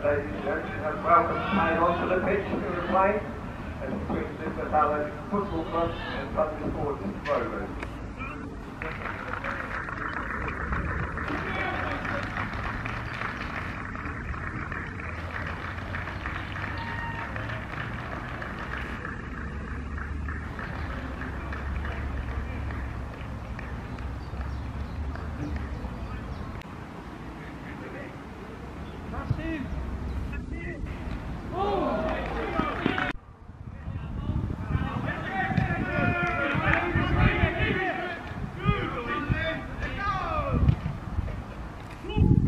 ladies and gentlemen, welcome playing onto the pitch to the play as between Mr. Ballard Football Club and Sun Sports Rovers.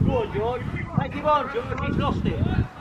Go on, George. Take him on, George. He's lost it.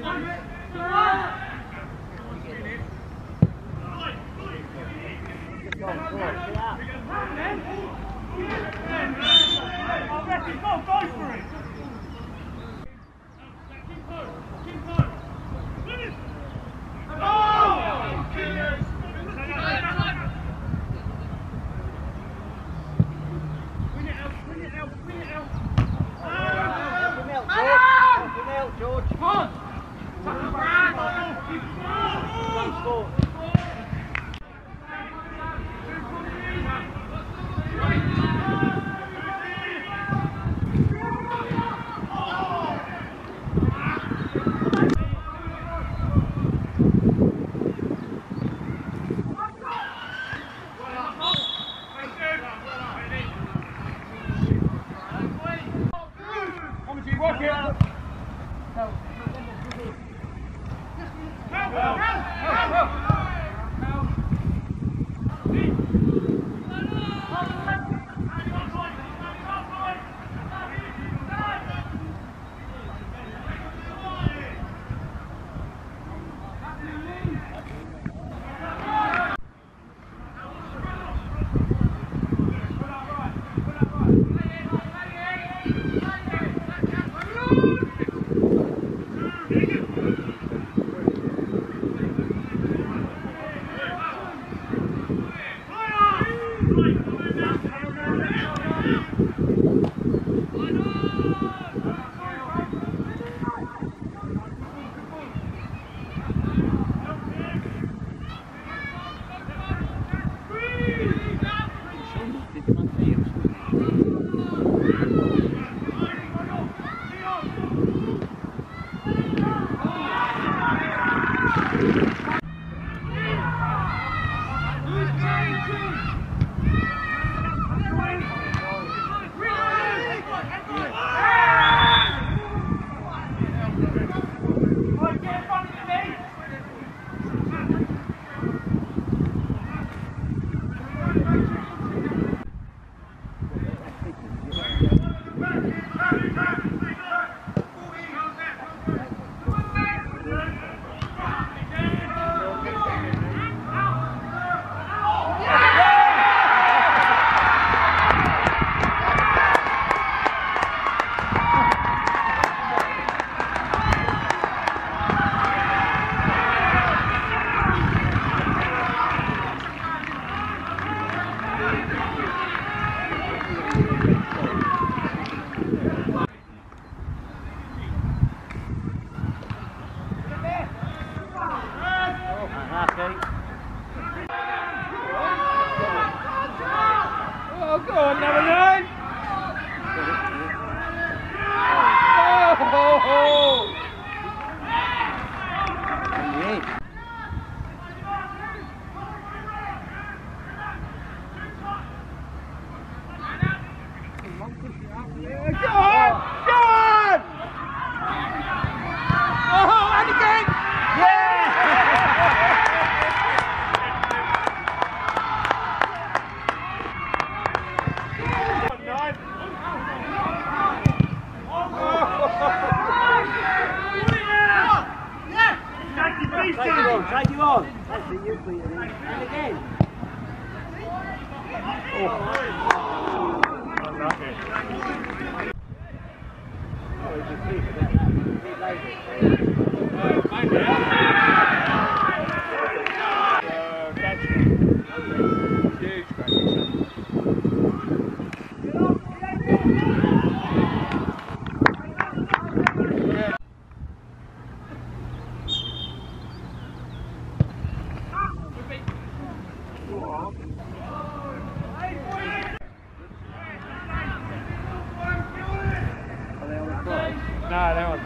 Go Go on, now,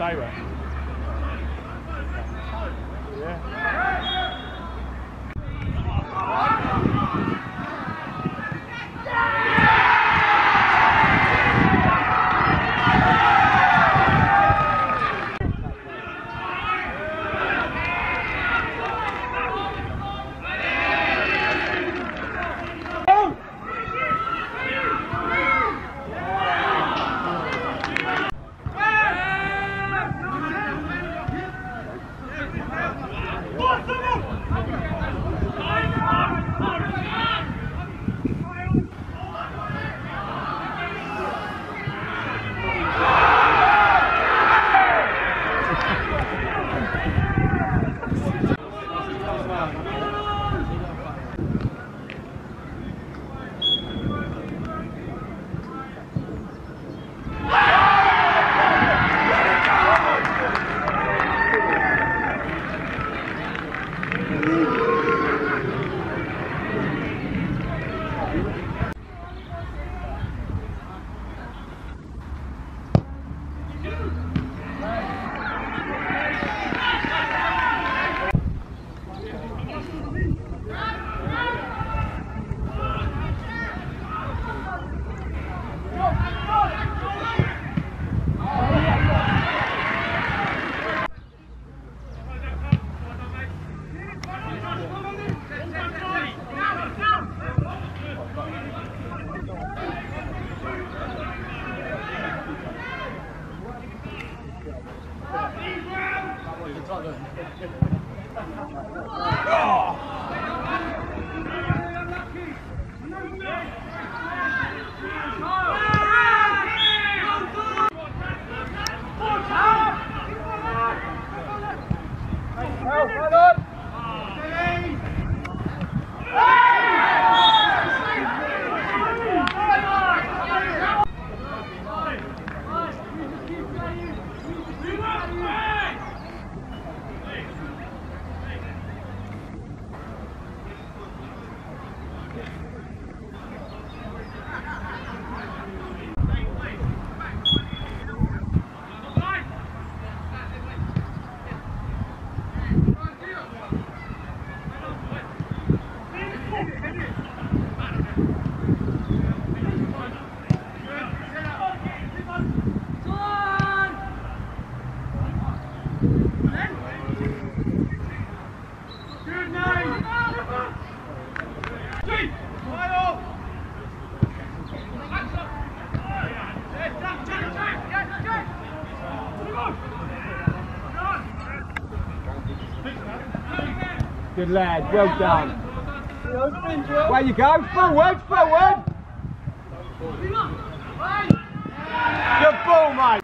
They're on day work. Yeah. Good lad, well done. Where you go? Forward, forward. Good ball, mate.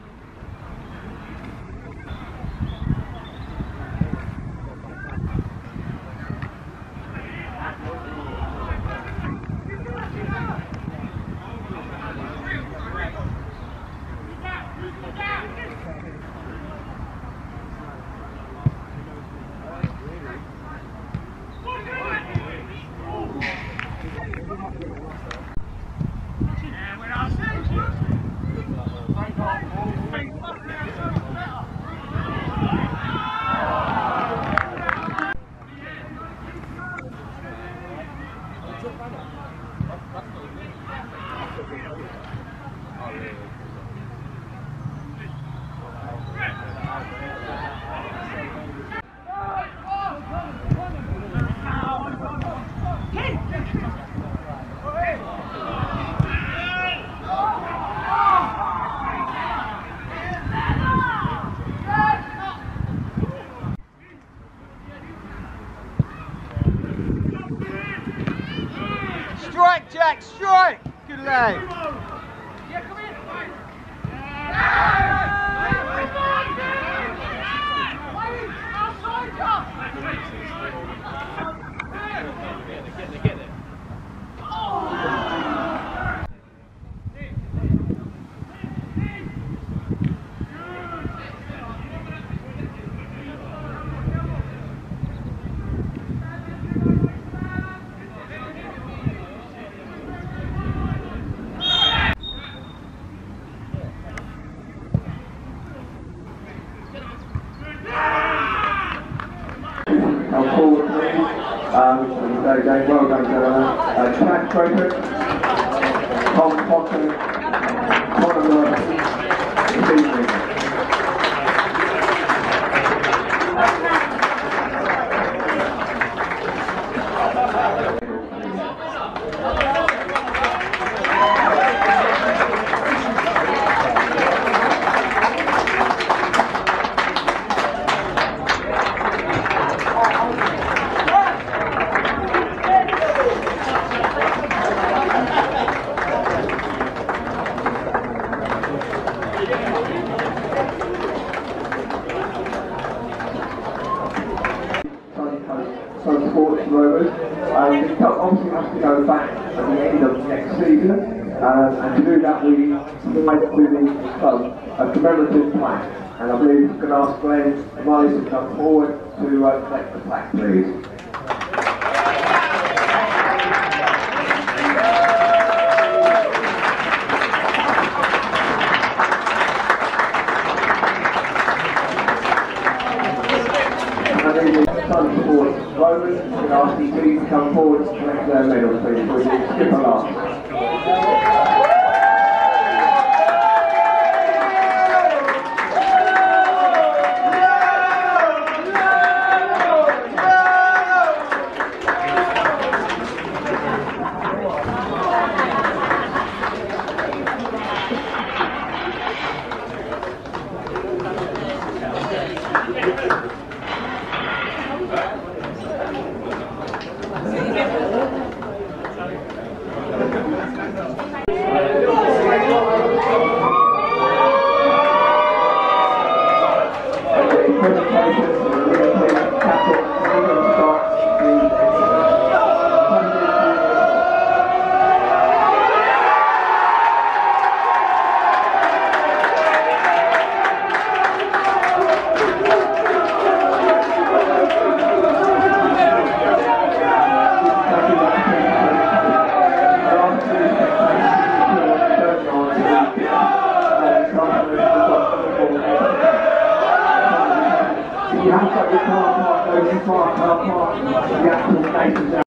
Coast Sun Sports Rovers. Um, the club obviously has to go back at the end of next season, um, and to do that we provide to the club a commemorative plaque. And I believe going to ask Glenn Miley to come forward to uh, collect the plaque, please. And Rovers, I'm going to ask you to come forward to collect their medals, please. We'll do skipper last.